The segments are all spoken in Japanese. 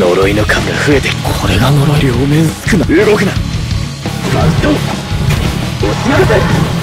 呪いの数が増えてこれが呪い両面少な動くな。マジド押しや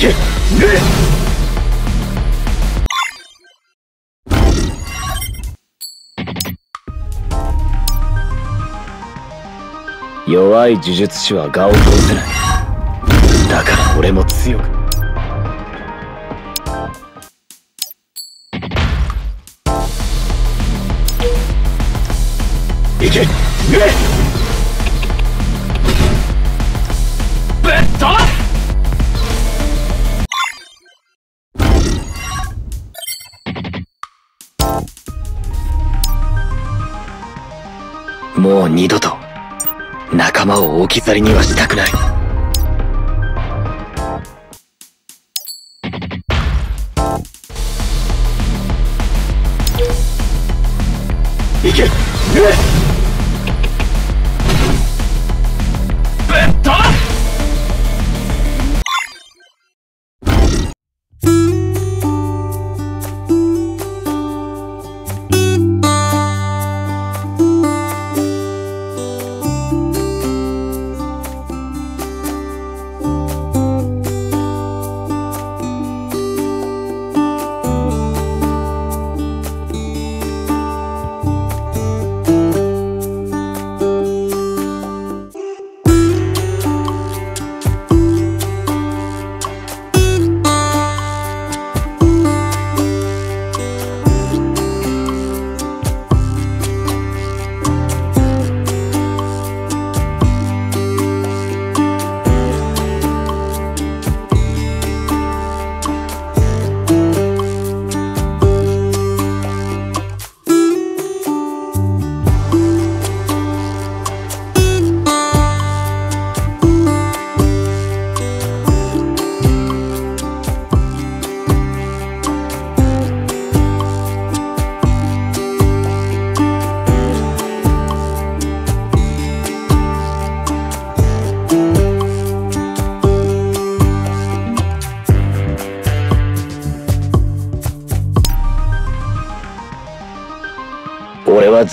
がせ弱い呪術師は我を通せない。だから俺も強く。行け。ぶもう二度と仲間を置き去りにはしたくない。行け！は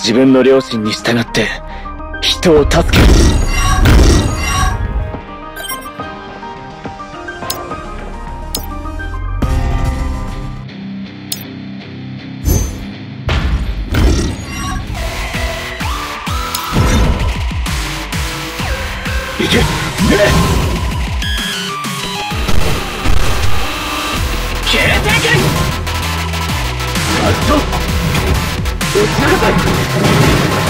自分の良心に従って人を助ける。消えていけ。あっ撃ちなさい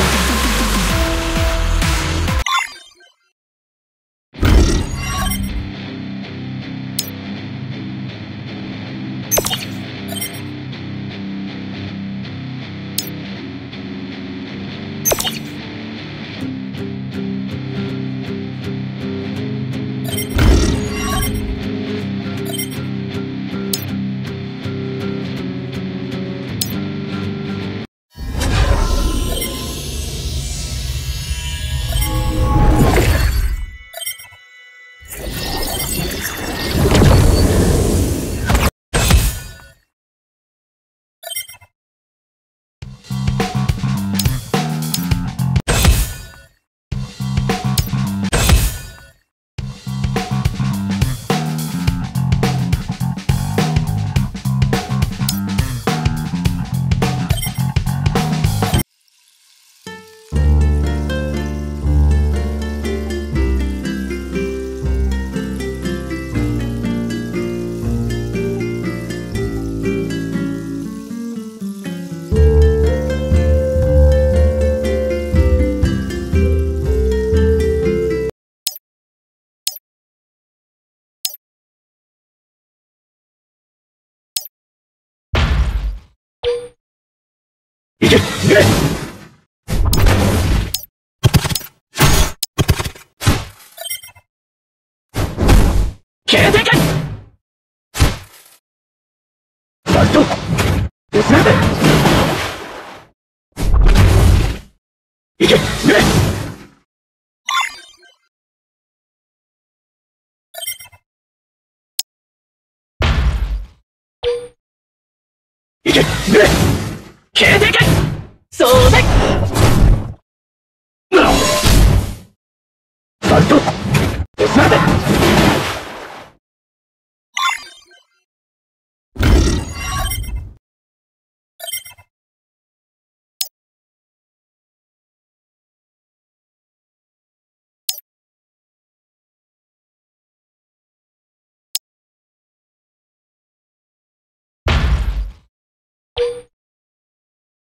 いけえ消えていけバットですねいけえいけえ消えて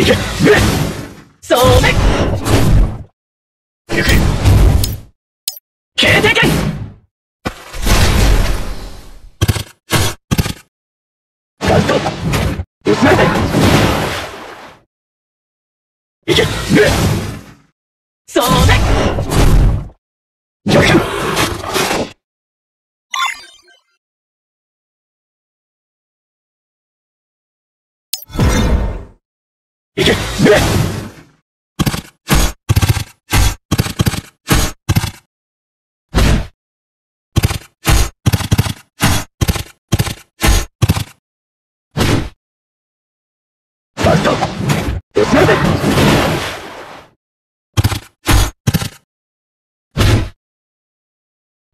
えなこれだ消えていけそうめ行け消えていけバット撃つなんていけ。いけ。バットですなんて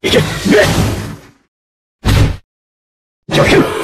いけ。上上級